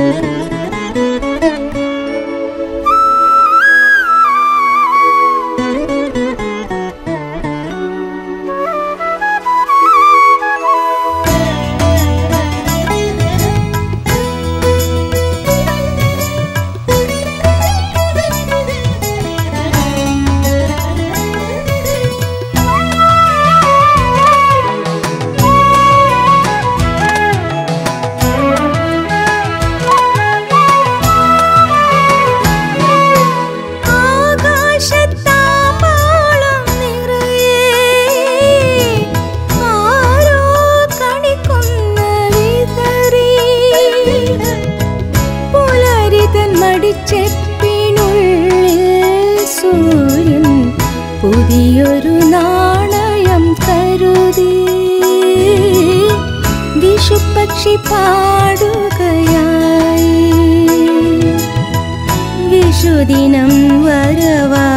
Mm-hmm. ചെപ്പിനുള്ളിൽ സൂര്യൻ പുതിയൊരു നാണയം കരുതി. വിഷുപക്ഷി പാടുകയായി. വിഷുദിനം വരവാ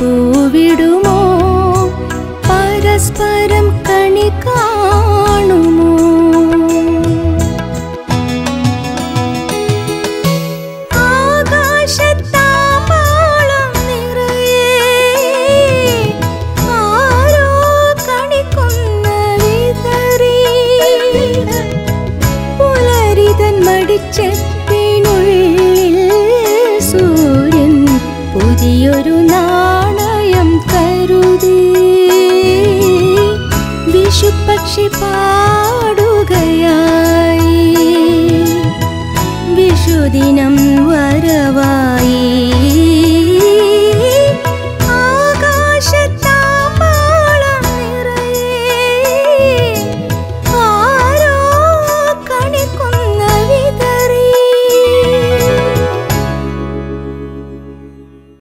പൂവിടുമോ? പരസ്പരം കണി കാണുമോ? മടിച്ചെത്തി മറുദിനം വരവായി.